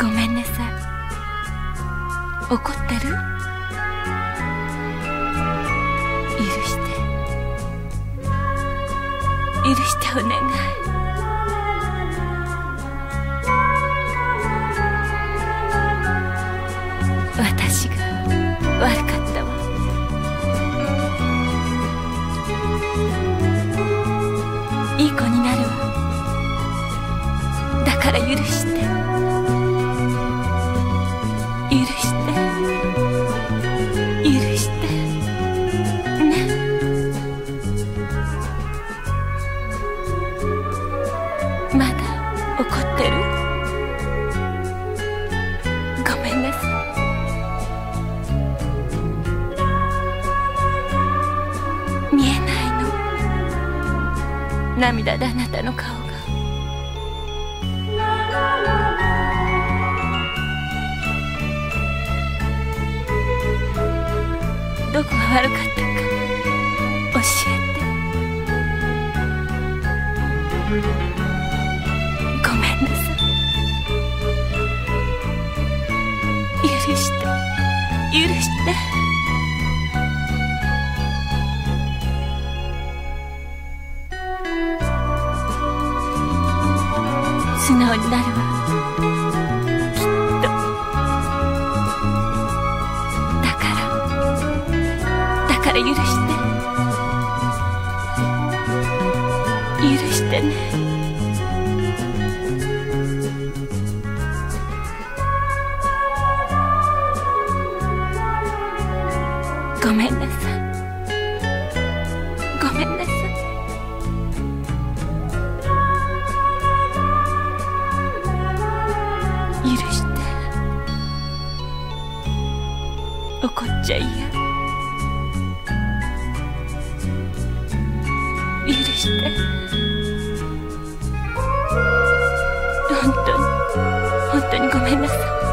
ごめんなさい。怒ってる？許して。許してお願い。私が悪かったわ。いい子になるわ。だから許して。怒ってる？ごめんなさい。見えないの。涙であなたの顔が。どこが悪かったか。許して。素直になるわ。きっと。だから。だから許して。許してね。ごめんなさい。ごめんなさい。許して怒っちゃい。や許して本当に本当にごめんなさい。